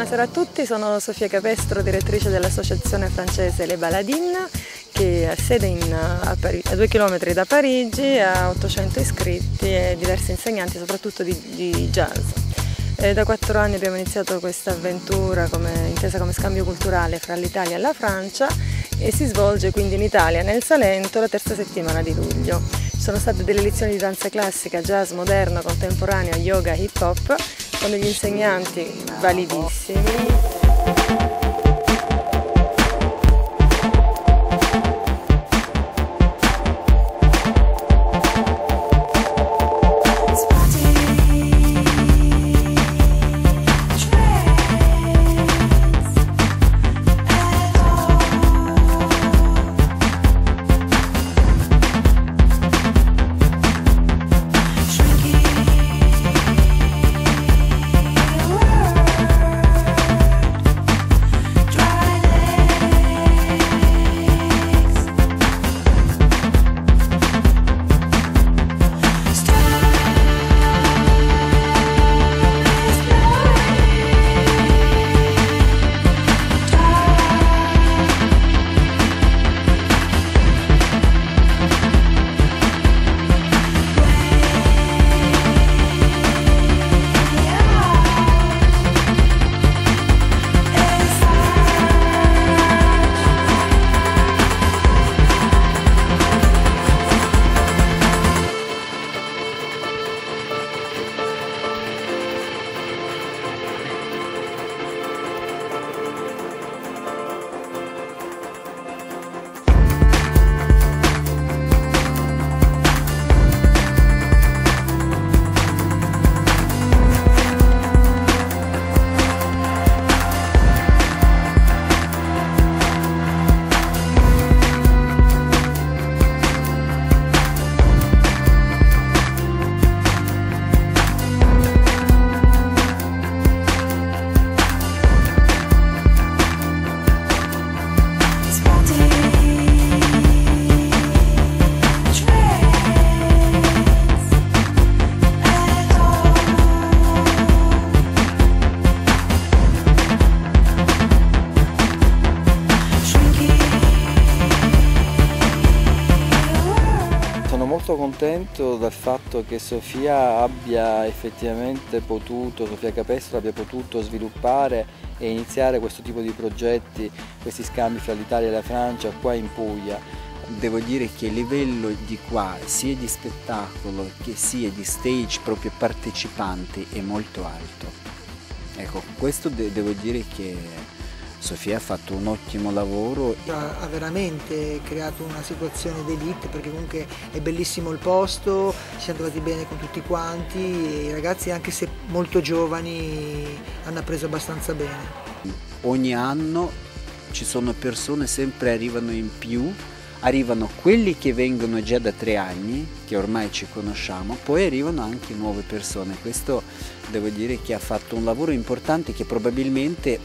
Buonasera a tutti, sono Sofia Capestro, direttrice dell'associazione francese Le Baladines che ha sede in, a, Pari, a, due chilometri da Parigi, ha 800 iscritti e diversi insegnanti, soprattutto di, di jazz. E da quattro anni abbiamo iniziato questa avventura come, intesa come scambio culturale fra l'Italia e la Francia e si svolge quindi in Italia, nel Salento, la terza settimana di luglio. Sono state delle lezioni di danza classica, jazz moderno, contemporaneo, yoga, hip hop con degli insegnanti validissimi. Contento del fatto che Sofia abbia effettivamente potuto, Sofia Capestro abbia potuto sviluppare e iniziare questo tipo di progetti, questi scambi fra l'Italia e la Francia qua in Puglia. Devo dire che il livello di qua, sia di spettacolo che sia di stage proprio partecipanti, è molto alto. Ecco, questo devo dire che Sofia ha fatto un ottimo lavoro. Ha veramente creato una situazione d'elite perché comunque è bellissimo il posto, ci siamo trovati bene con tutti quanti e i ragazzi anche se molto giovani hanno appreso abbastanza bene. Ogni anno ci sono persone sempre arrivano in più arrivano quelli che vengono già da tre anni, che ormai ci conosciamo, poi arrivano anche nuove persone. Questo devo dire che ha fatto un lavoro importante che probabilmente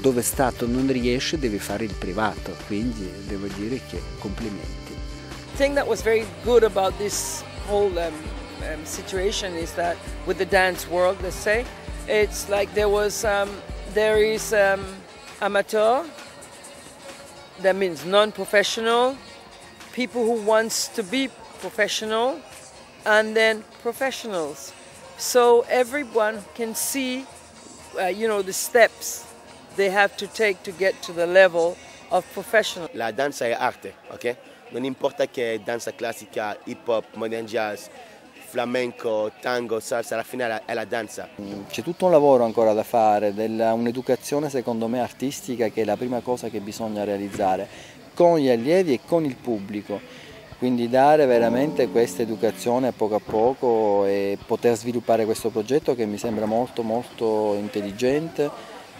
dove stato non riesce deve fare il privato, quindi devo dire che complimenti. The thing that was very good about this whole um, um, situation is that with the dance world, let's say, it's like there was, um, there is um, amateur, that means non-professional, people who wants to be professional and then professionals. So everyone can see, uh, you know, the steps they have to take to get to the level of professional. La danza è arte, ok? Non importa che è danza classica, hip hop, modern jazz, flamenco, tango, salsa, alla fine è la danza. C'è tutto un lavoro ancora da fare, un'educazione secondo me artistica che è la prima cosa che bisogna realizzare con gli allievi e con il pubblico. Quindi dare veramente questa educazione a poco a poco e poter sviluppare questo progetto che mi sembra molto molto intelligente,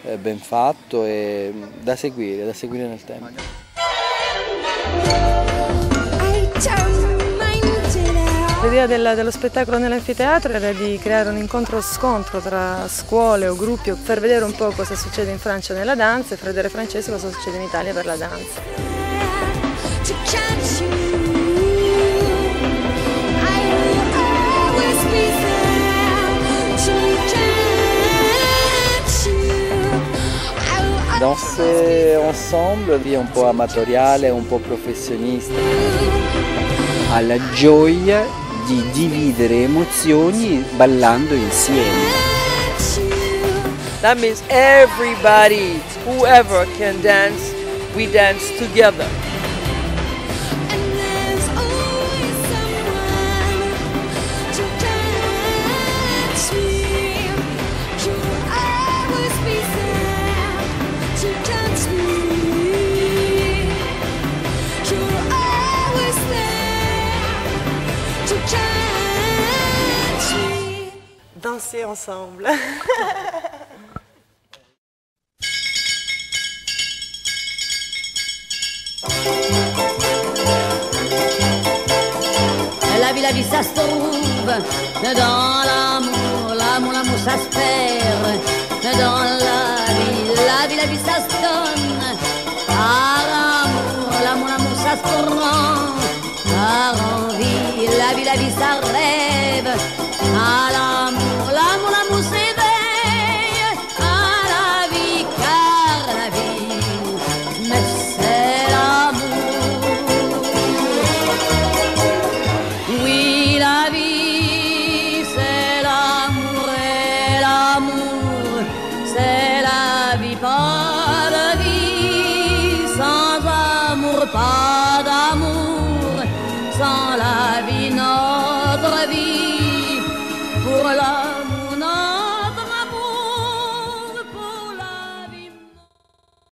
eh, ben fatto e da seguire, da seguire nel tempo. L'idea dello spettacolo nell'anfiteatro era di creare un incontro-scontro tra scuole o gruppi per vedere un po' cosa succede in Francia nella danza e far vedere ai francesi cosa succede in Italia per la danza. Danse ensemble è un po' amatoriale, un po' professionista. Ha la gioia di dividere emozioni ballando insieme. That means everybody, whoever can dance, we dance together. Ensemble. La vie, la vie, ça se trouve dans l'amour, l'amour, l'amour, ça se perd dans la vie, la vie, la vie, ça se donne à l'amour, l'amour, l'amour, ça se prend par envie, la vie, la vie, ça rêve à l'amour, pas d'amour sans la vie, notre vie. Pour l'homme